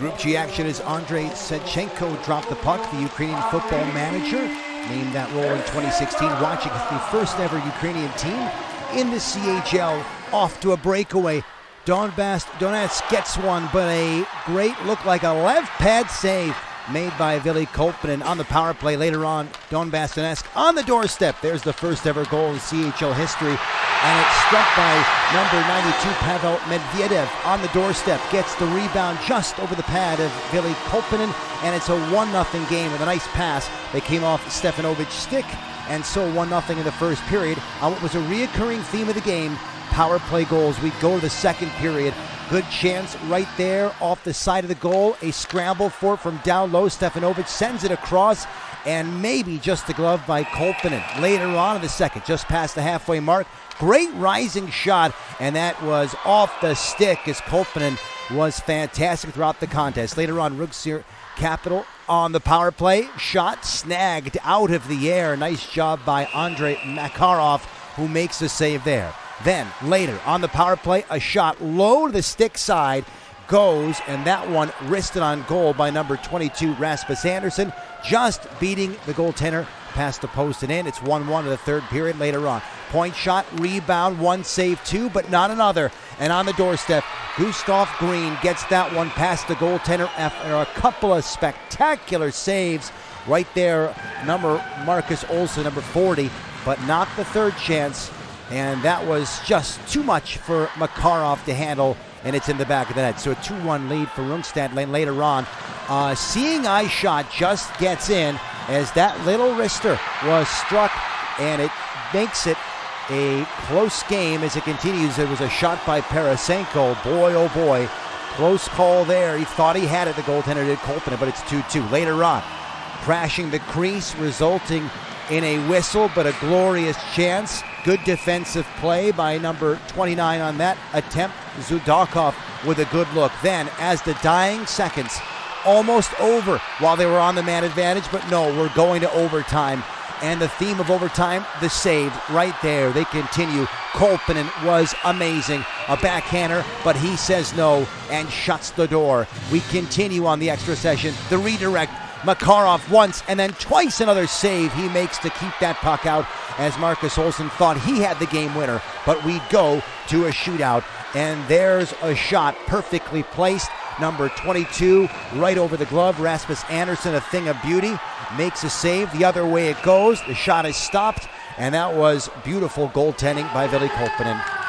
Group G action as Andrei Shevchenko dropped the puck, the Ukrainian football manager, named that role in 2016, watching the first ever Ukrainian team in the CHL off to a breakaway. Donbass Donetsk gets one, but a great look like a left pad save made by Vili Kolpanen on the power play later on. Don Donetsk on the doorstep. There's the first ever goal in CHL history. And it's struck by number 92 Pavel Medvedev on the doorstep. Gets the rebound just over the pad of Vili Kolpanen. And it's a 1 0 game with a nice pass. They came off Stefanovic's stick. And so 1 0 in the first period on what was a reoccurring theme of the game power play goals. We go to the second period. Good chance right there off the side of the goal. A scramble for it from down low. Stefanovic sends it across and maybe just the glove by Kolpanen. Later on in the second, just past the halfway mark. Great rising shot, and that was off the stick as Kolpanen was fantastic throughout the contest. Later on, Rugsir Capital on the power play. Shot snagged out of the air. Nice job by Andrei Makarov, who makes the save there. Then later on the power play, a shot low to the stick side goes, and that one wristed on goal by number 22 Rasmus Anderson, just beating the goaltender past the post and in. It's 1 1 in the third period later on. Point shot, rebound, one save, two, but not another. And on the doorstep, Gustav Green gets that one past the goaltender after a couple of spectacular saves. Right there, number Marcus Olsson, number 40, but not the third chance and that was just too much for Makarov to handle, and it's in the back of the net. So a 2 1 lead for Rungsted later on. Uh, seeing eye shot just gets in as that little wrister was struck, and it makes it a close game as it continues. It was a shot by Parasenko. Boy, oh boy, close call there. He thought he had it, the goaltender did Kolpanen, but it's 2 2. Later on, crashing the crease, resulting in a whistle, but a glorious chance. Good defensive play by number 29 on that attempt. Zudakov with a good look. Then, as the dying seconds almost over while they were on the man advantage, but no, we're going to overtime. And the theme of overtime, the save right there. They continue. Kolpanen was amazing. A backhander, but he says no and shuts the door. We continue on the extra session. The redirect Makarov once and then twice another save he makes to keep that puck out as Marcus Olsson thought he had the game winner. But we go to a shootout, and there's a shot perfectly placed. Number 22 right over the glove. Rasmus Anderson, a thing of beauty, makes a save. The other way it goes. The shot is stopped, and that was beautiful goaltending by Vili Kolpanen.